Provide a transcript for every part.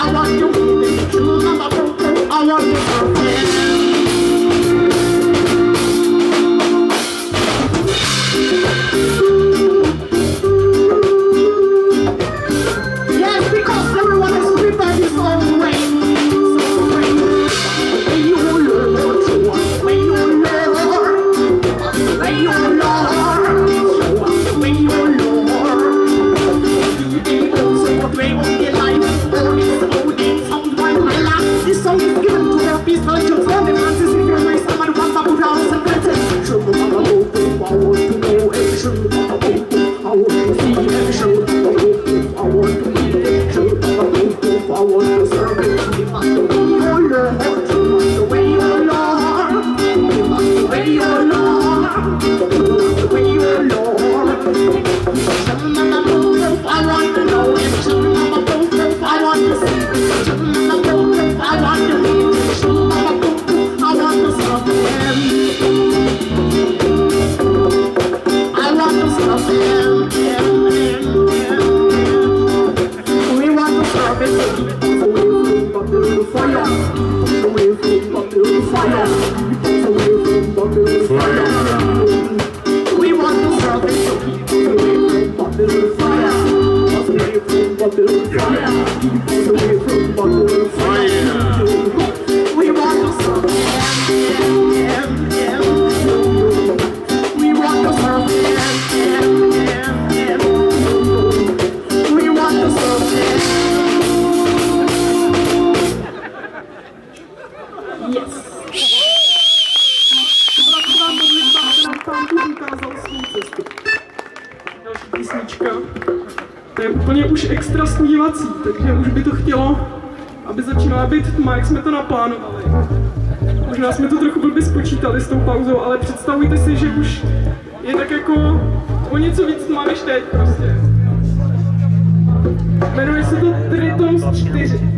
I want you. takže už by to chtělo, aby začínala být tma, jak jsme to naplánovali. Možná jsme to trochu blbě spočítali s tou pauzou, ale představujte si, že už je tak jako o něco víc tma než teď prostě. Jmenuje se to Triton 4.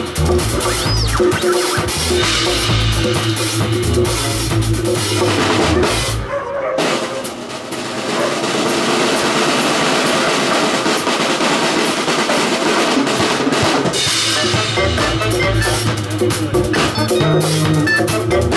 Thank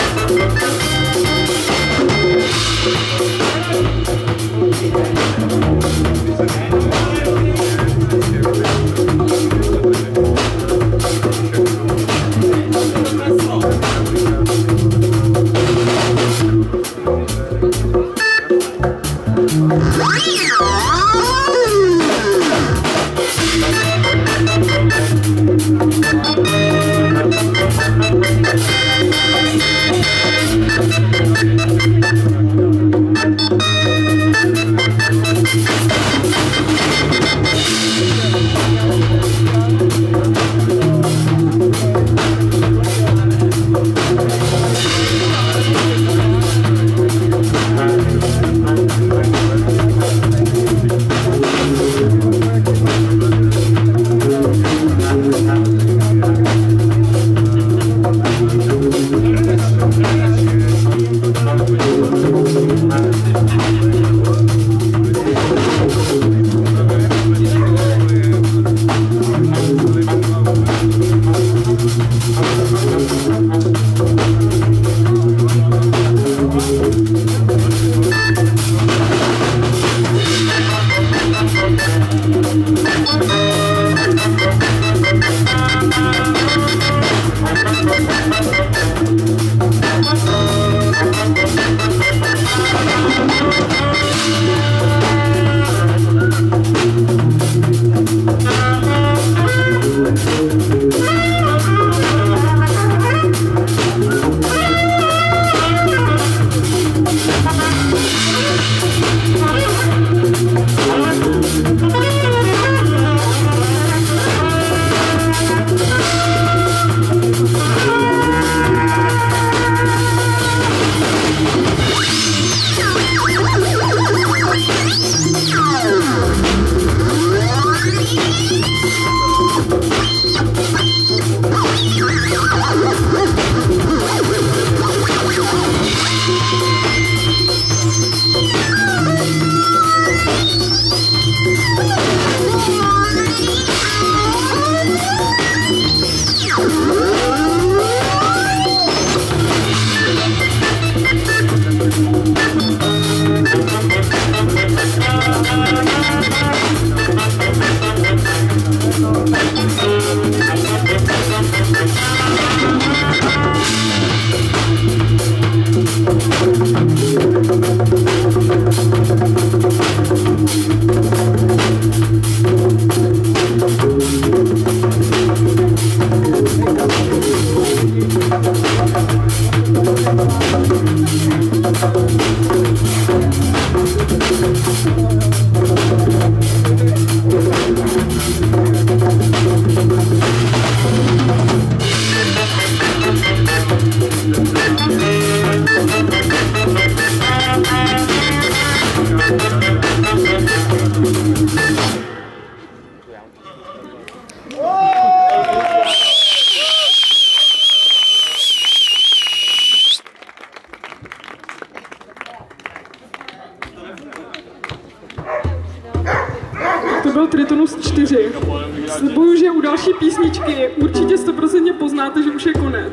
Slibuju, že u další písničky určitě 100% poznáte, že už je konec.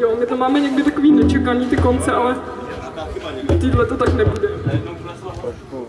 Jo, my to máme někdy takový nečekaný ty konce, ale týhle to tak nebude. Trošku,